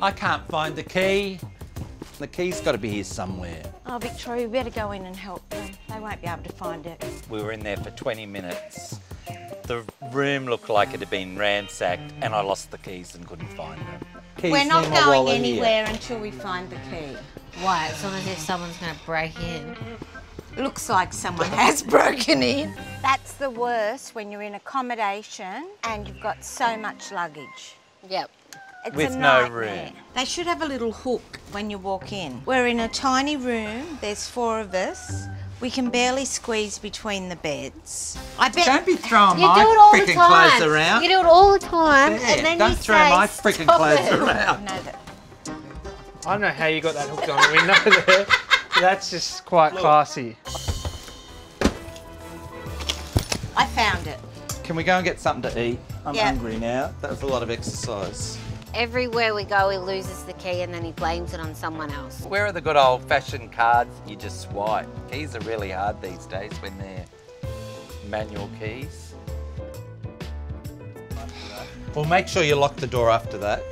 I can't find the key. The key's got to be here somewhere. Oh, Victoria, we better go in and help them. They won't be able to find it. We were in there for 20 minutes. The room looked like it had been ransacked, and I lost the keys and couldn't find them. Keys We're not going wallet here. anywhere until we find the key. Why? It's not as if someone's going to break in. Looks like someone has broken in. That's the worst when you're in accommodation and you've got so much luggage. Yep. It's With a no nightmare. room. They should have a little hook when you walk in. We're in a tiny room. There's four of us. We can barely squeeze between the beds. I bet. Don't be throwing You my do it all the time. clothes around. You do it all the time, There, and then don't you throw say, my freaking clothes it." around. No, that- I don't know how you got that hooked on the window there. That's just quite classy. I found it. Can we go and get something to eat? I'm Yeah. hungry now. That was a lot of exercise. Everywhere we go, he loses the key and then he blames it on someone else. Where are the good old fashioned cards you just swipe? Keys are really hard these days when they're manual keys. Well, make sure you lock the door after that.